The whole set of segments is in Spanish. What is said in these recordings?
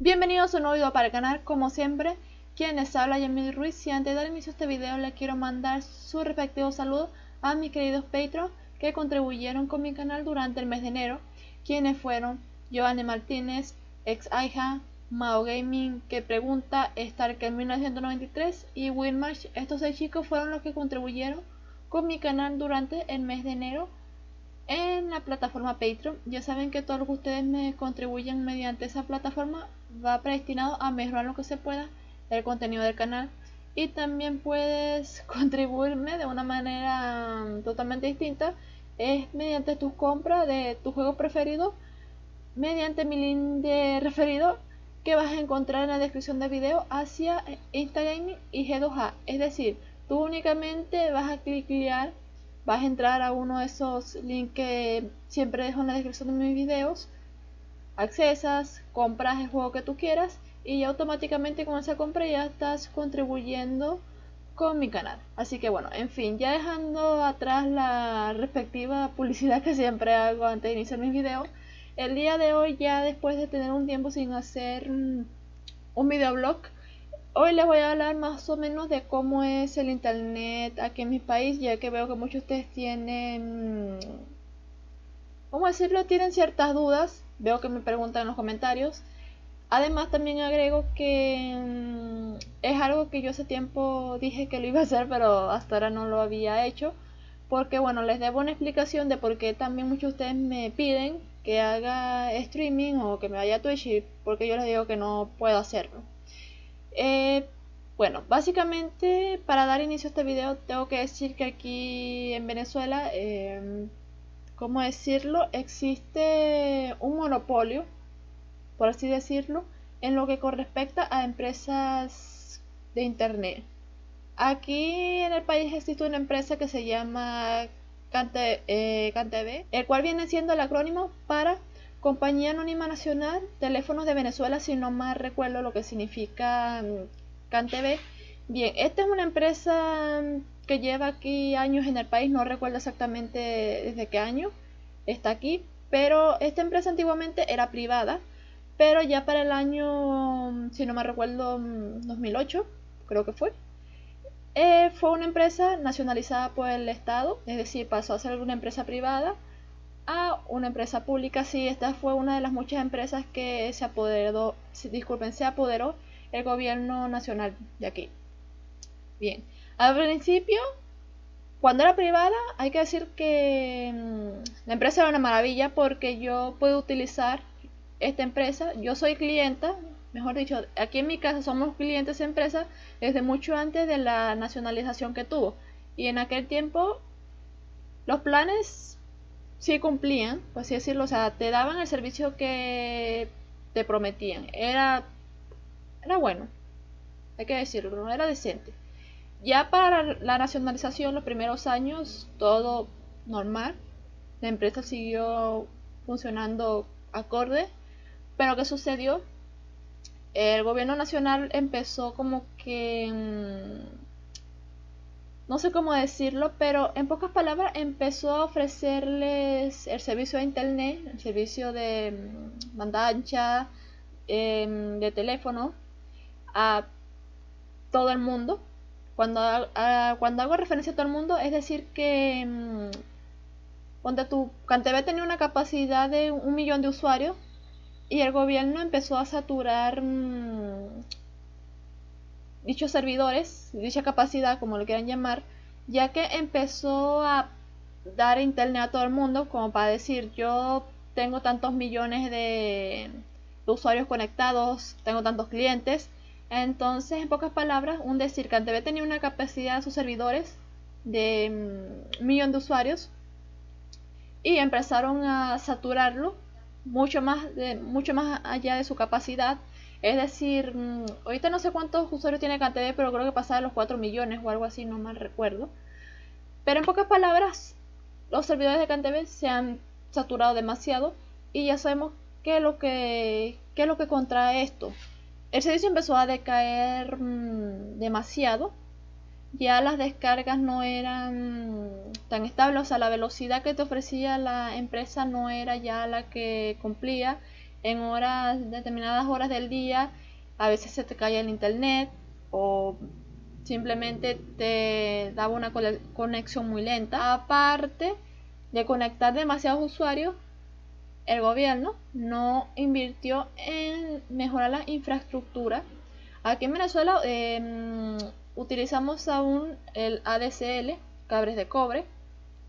Bienvenidos a un nuevo video para el canal, como siempre, quien les habla Yamil Ruiz y antes de dar inicio a este video les quiero mandar su respectivo saludo a mis queridos Patreons que contribuyeron con mi canal durante el mes de enero, quienes fueron Giovanni Martínez, ex Aija, Mao Gaming, que pregunta, Stark en 1993 y Wilmarch. Estos seis chicos fueron los que contribuyeron con mi canal durante el mes de enero en la plataforma Patreon. Ya saben que todo lo que ustedes me contribuyen mediante esa plataforma va predestinado a mejorar lo que se pueda el contenido del canal. Y también puedes contribuirme de una manera mm, totalmente distinta. Es mediante tu compra de tu juego preferido. Mediante mi link de referido que vas a encontrar en la descripción del video hacia Instagram y G2A. Es decir, tú únicamente vas a clicar vas a entrar a uno de esos links que siempre dejo en la descripción de mis videos, accesas, compras el juego que tú quieras y automáticamente con esa compra ya estás contribuyendo con mi canal. Así que bueno, en fin, ya dejando atrás la respectiva publicidad que siempre hago antes de iniciar mis videos, el día de hoy ya después de tener un tiempo sin hacer un videoblog, Hoy les voy a hablar más o menos de cómo es el internet aquí en mi país, ya que veo que muchos de ustedes tienen, ¿cómo decirlo? Tienen ciertas dudas. Veo que me preguntan en los comentarios. Además también agrego que mm, es algo que yo hace tiempo dije que lo iba a hacer, pero hasta ahora no lo había hecho. Porque bueno, les debo una explicación de por qué también muchos de ustedes me piden que haga streaming o que me vaya a Twitch y porque yo les digo que no puedo hacerlo. Eh, bueno, básicamente para dar inicio a este video tengo que decir que aquí en Venezuela, eh, ¿cómo decirlo? Existe un monopolio, por así decirlo, en lo que correspecta a empresas de internet. Aquí en el país existe una empresa que se llama CanTV, eh, el cual viene siendo el acrónimo para Compañía Anónima Nacional, Teléfonos de Venezuela, si no más recuerdo lo que significa mm, CanTV. Bien, esta es una empresa mm, que lleva aquí años en el país, no recuerdo exactamente desde qué año está aquí, pero esta empresa antiguamente era privada, pero ya para el año, mm, si no me recuerdo, 2008, creo que fue, eh, fue una empresa nacionalizada por el Estado, es decir, pasó a ser una empresa privada a una empresa pública. Sí, esta fue una de las muchas empresas que se apoderó, disculpen, se apoderó el gobierno nacional de aquí. Bien, al principio, cuando era privada, hay que decir que mm, la empresa era una maravilla porque yo puedo utilizar esta empresa. Yo soy clienta, mejor dicho, aquí en mi casa somos clientes de empresa desde mucho antes de la nacionalización que tuvo. Y en aquel tiempo los planes sí cumplían, por así decirlo, o sea, te daban el servicio que te prometían. Era, era bueno, hay que decirlo, no era decente. Ya para la nacionalización, los primeros años, todo normal. La empresa siguió funcionando acorde. Pero ¿qué sucedió? El gobierno nacional empezó como que mm, no sé cómo decirlo, pero en pocas palabras empezó a ofrecerles el servicio de internet, el servicio de mm, banda ancha, em, de teléfono a todo el mundo. Cuando, cuando hago referencia a todo el mundo, es decir que cuando mm, tu CanTV tenía una capacidad de un millón de usuarios y el gobierno empezó a saturar mm, dichos servidores, dicha capacidad, como lo quieran llamar, ya que empezó a dar internet a todo el mundo, como para decir, yo tengo tantos millones de, usuarios conectados, tengo tantos clientes. Entonces, en pocas palabras, un decir que ANTV tenía una capacidad de sus servidores de mm, un millón de usuarios y empezaron a saturarlo mucho más, de, mucho más allá de su capacidad es decir, mm, ahorita no sé cuántos usuarios tiene CanTV, pero creo que pasaba los 4 millones o algo así, no mal recuerdo. Pero en pocas palabras, los servidores de CanTV se han saturado demasiado y ya sabemos qué es lo que, es lo que contrae esto. El servicio empezó a decaer mm, demasiado. Ya las descargas no eran tan estables, o sea, la velocidad que te ofrecía la empresa no era ya la que cumplía en horas, determinadas horas del día, a veces se te cae el internet o simplemente te daba una conexión muy lenta. Aparte de conectar demasiados usuarios, el gobierno no invirtió en mejorar la infraestructura. Aquí en Venezuela em, utilizamos aún el ADSL, cables de cobre,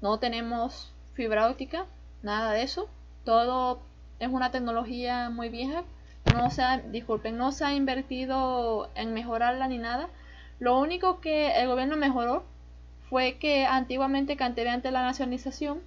no tenemos fibra óptica, nada de eso. Todo es una tecnología muy vieja. No se ha, disculpen, no se ha invertido en mejorarla ni nada. Lo único que el gobierno mejoró fue que antiguamente, que antes de la nacionalización,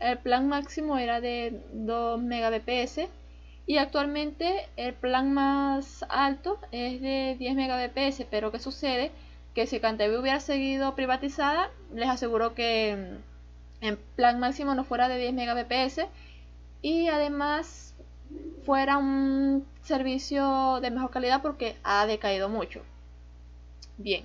el plan máximo era de 2 Mbps y actualmente el plan más alto es de 10 Mbps. Pero ¿qué sucede? Que si Cantv hubiera seguido privatizada, les aseguro que en plan máximo no fuera de 10 Mbps y además fuera un servicio de mejor calidad porque ha decaído mucho. Bien.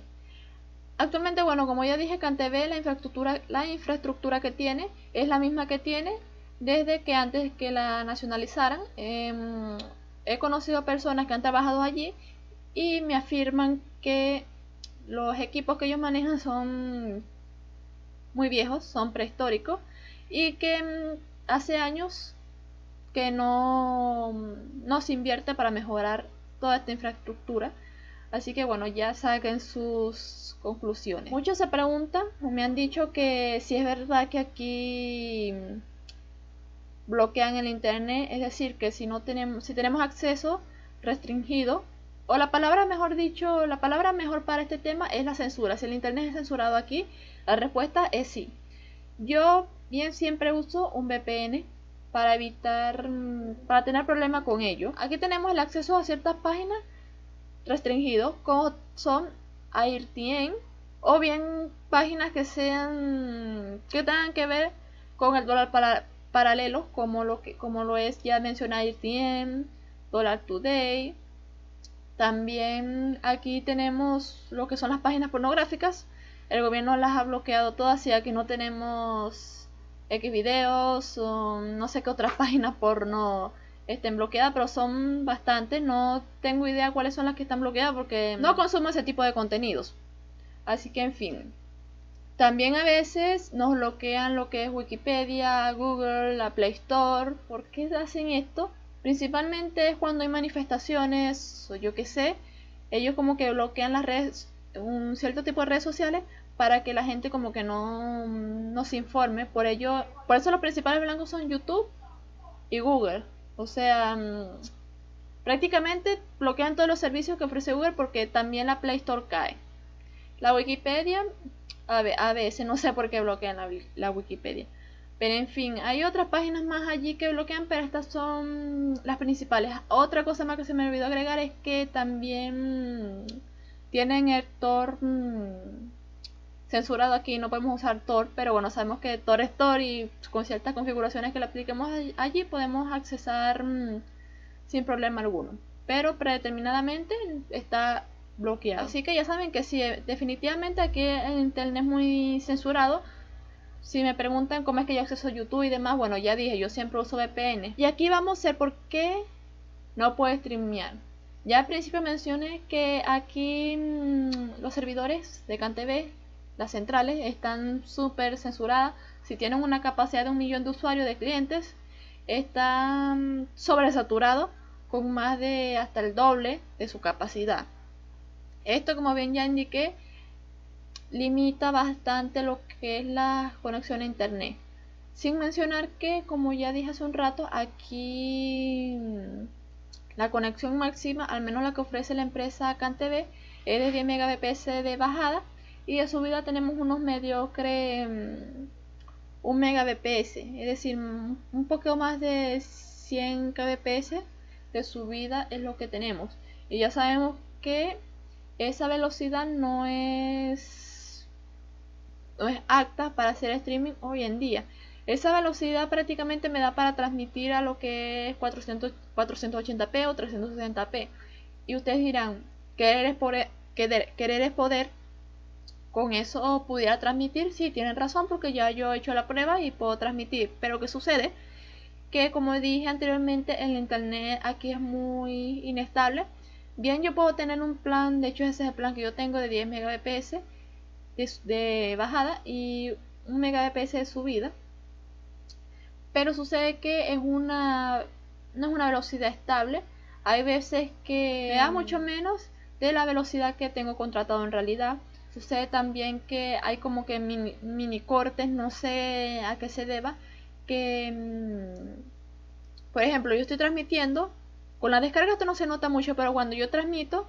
Actualmente, bueno, como ya dije, CanTV, la infraestructura, la infraestructura que tiene es la misma que tiene desde que antes que la nacionalizaran. Em, he conocido personas que han trabajado allí y me afirman que los equipos que ellos manejan son muy viejos, son prehistóricos y que em, hace años que no, no se invierte para mejorar toda esta infraestructura. Así que bueno, ya saquen sus conclusiones. Muchos se preguntan o me han dicho que si es verdad que aquí bloquean el internet, es decir, que si no tenemos si tenemos acceso restringido o la palabra mejor dicho, la palabra mejor para este tema es la censura. Si el internet es censurado aquí, la respuesta es sí. Yo bien siempre uso un VPN para evitar, mm, para tener problema con ello. Aquí tenemos el acceso a ciertas páginas restringidos, como son AirTN, o bien páginas que sean, que tengan que ver con el dólar para, paralelo, como lo que, como lo es ya mencioné AirTN, Dollar Today. También aquí tenemos lo que son las páginas pornográficas. El gobierno las ha bloqueado todas, y aquí no tenemos X videos, no sé qué otras páginas porno estén bloqueadas, pero son bastantes. No tengo idea cuáles son las que están bloqueadas porque no consumo ese tipo de contenidos. Así que, en fin. También a veces nos bloquean lo que es Wikipedia, Google, la Play Store. ¿Por qué hacen esto? Principalmente es cuando hay manifestaciones o yo qué sé. Ellos como que bloquean las redes, un cierto tipo de redes sociales para que la gente como que no, no se informe. Por ello, por eso los principales blancos son YouTube y Google. O sea, mm, prácticamente bloquean todos los servicios que ofrece Google porque también la Play Store cae. La Wikipedia, a, veces, no sé por qué bloquean la, la Wikipedia. Pero en fin, hay otras páginas más allí que bloquean, pero estas son las principales. Otra cosa más que se me olvidó agregar es que también tienen el Tor censurado aquí, no podemos usar Tor, pero bueno, sabemos que Tor es Tor y con ciertas configuraciones que le apliquemos allí podemos accesar mm, sin problema alguno. Pero predeterminadamente está bloqueado. Así que ya saben que si definitivamente aquí el internet es muy censurado. Si me preguntan cómo es que yo acceso YouTube y demás, bueno, ya dije, yo siempre uso VPN. Y aquí vamos a ver por qué no puede streamear. Ya al principio mencioné que aquí mm, los servidores de CanTV las centrales están súper censuradas. Si tienen una capacidad de un millón de usuarios de clientes, están sobresaturados con más de hasta el doble de su capacidad. Esto, como bien ya indiqué, limita bastante lo que es la conexión a internet. Sin mencionar que, como ya dije hace un rato, aquí la conexión máxima, al menos la que ofrece la empresa CanTV, es de 10 Mbps de bajada y de subida tenemos unos mediocre mm, un megabps es decir un poco más de 100 kbps de subida es lo que tenemos. Y ya sabemos que esa velocidad no es no es apta para hacer streaming hoy en día. Esa velocidad prácticamente me da para transmitir a lo que es 400, 480p o 360p y ustedes dirán querer es, poder, querer es poder con eso pudiera transmitir, sí, tienen razón porque ya yo he hecho la prueba y puedo transmitir. Pero ¿qué sucede? que como dije anteriormente el internet aquí es muy inestable. Bien yo puedo tener un plan, de hecho ese es el plan que yo tengo de 10 Mbps de, bajada y 1 Mbps de subida. Pero sucede que es una no es una velocidad estable. Hay veces que me da mucho menos de la velocidad que tengo contratado en realidad. Sucede también que hay como que mini, cortes, no sé a qué se deba, que, mm, por ejemplo, yo estoy transmitiendo, con la descarga esto no se nota mucho, pero cuando yo transmito,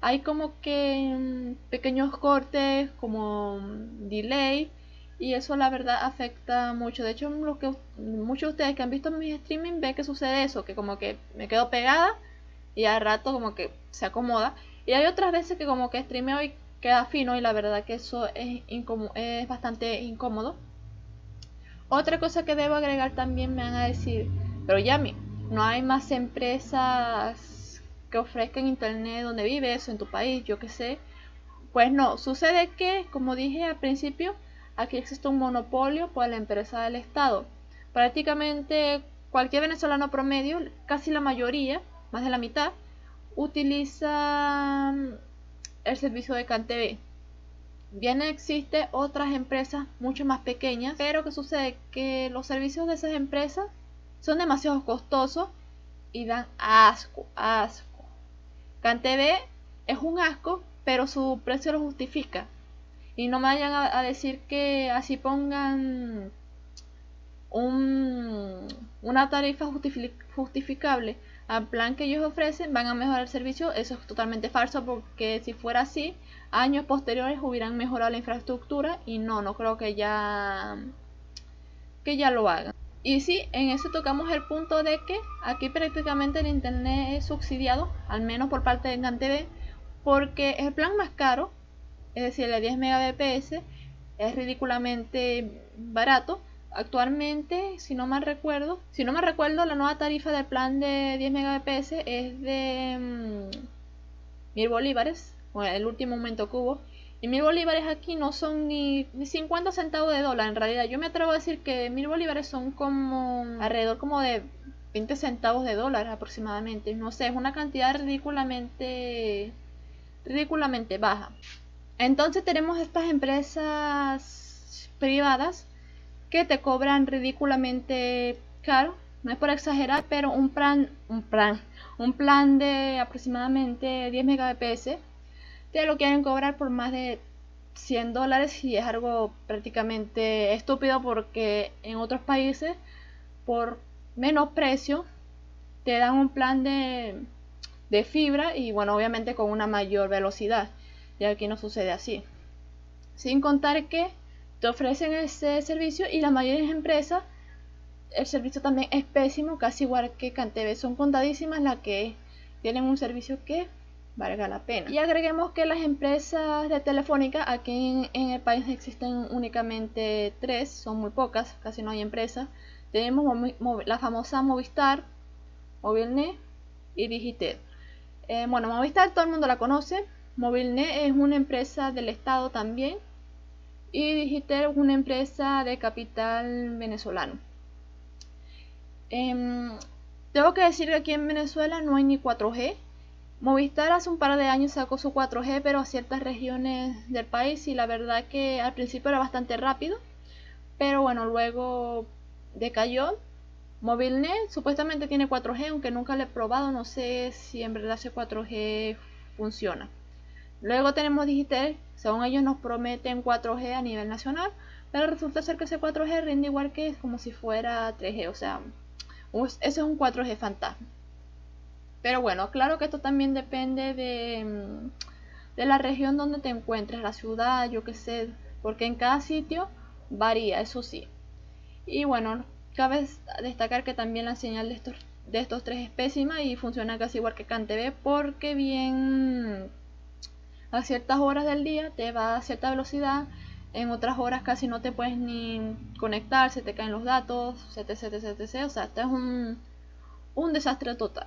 hay como que mm, pequeños cortes, como mm, delay, y eso la verdad afecta mucho. De hecho, lo que muchos de ustedes que han visto mis streaming ven que sucede eso, que como que me quedo pegada y al rato como que se acomoda. Y hay otras veces que como que streameo y queda fino y la verdad que eso es, es bastante incómodo. Otra cosa que debo agregar también me van a decir, pero Yami, no hay más empresas que ofrezcan internet donde vives, en tu país, yo que sé. Pues no, sucede que, como dije al principio, aquí existe un monopolio por la empresa del Estado. Prácticamente cualquier venezolano promedio, casi la mayoría, más de la mitad, utiliza el servicio de CanTV. Bien existe otras empresas mucho más pequeñas, pero que sucede que los servicios de esas empresas son demasiado costosos y dan asco, asco. CanTV es un asco, pero su precio lo justifica. Y no me vayan a, decir que así pongan un, una tarifa justificable al plan que ellos ofrecen, van a mejorar el servicio. Eso es totalmente falso porque si fuera así, años posteriores hubieran mejorado la infraestructura y no, no creo que ya que ya lo hagan. Y sí, en eso tocamos el punto de que aquí prácticamente el internet es subsidiado, al menos por parte de CanTV, porque el plan más caro es decir, el de 10 Mbps es ridículamente barato. Actualmente, si no mal recuerdo, si no me recuerdo, la nueva tarifa del plan de 10 Mbps es de mm, mil bolívares, o el último momento que hubo. Y mil bolívares aquí no son ni, ni 50 centavos de dólar. En realidad, yo me atrevo a decir que mil bolívares son como alrededor como de 20 centavos de dólar aproximadamente. No sé, es una cantidad ridículamente ridículamente baja. Entonces tenemos estas empresas privadas que te cobran ridículamente caro, no es por exagerar, pero un plan, un plan, un plan de aproximadamente 10 megabps te lo quieren cobrar por más de 100 dólares y es algo prácticamente estúpido porque en otros países por menos precio te dan un plan de, de fibra y bueno obviamente con una mayor velocidad y aquí no sucede así. Sin contar que te ofrecen ese servicio y las empresas el servicio también es pésimo, casi igual que CanTV. Son contadísimas las que tienen un servicio que valga la pena. Y agreguemos que las empresas de telefónica aquí en, el país existen únicamente tres, son muy pocas, casi no hay empresas. Tenemos la famosa Movistar, Movilnet y Digitel. Eh, bueno, Movistar todo el mundo la conoce, Movilnet es una empresa del Estado también y Digitel es una empresa de capital venezolano. Em, tengo que decir que aquí en Venezuela no hay ni 4G. Movistar hace un par de años sacó su 4G, pero a ciertas regiones del país y la verdad que al principio era bastante rápido, pero bueno, luego decayó. Movilnet supuestamente tiene 4G, aunque nunca lo he probado, no sé si en verdad ese 4G funciona. Luego tenemos Digitel, según ellos nos prometen 4G a nivel nacional, pero resulta ser que ese 4G rinde igual que es como si fuera 3G, o sea, ese es un 4G fantasma. Pero bueno, claro que esto también depende de, mm, de la región donde te encuentres, la ciudad, yo qué sé, porque en cada sitio varía, eso sí. Y bueno, cabe destacar que también la señal de estos, de estos tres es pésima y funciona casi igual que CanTV porque bien a ciertas horas del día te va a cierta velocidad, en otras horas casi no te puedes ni conectar, se te caen los datos, etc, etc, etc. O sea, este es un, un desastre total.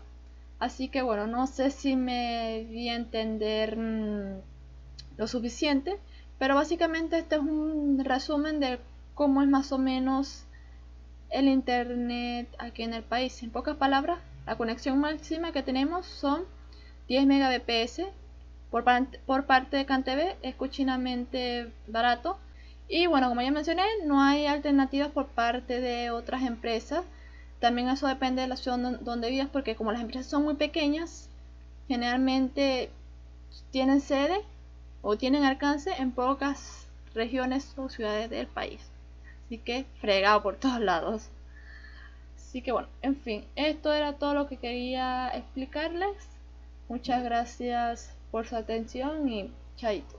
Así que bueno, no sé si me di a entender mm, lo suficiente, pero básicamente este es un resumen de cómo es más o menos el internet aquí en el país. En pocas palabras, la conexión máxima que tenemos son 10 Mbps por, por parte de CanTV, es cochinamente barato. Y bueno, como ya mencioné, no hay alternativas por parte de otras empresas. También eso depende de la ciudad donde vivas, porque como las empresas son muy pequeñas, generalmente tienen sede o tienen alcance en pocas regiones o ciudades del país. Así que fregado por todos lados. Así que bueno, en fin, esto era todo lo que quería explicarles. Muchas gracias por su atención y chaito.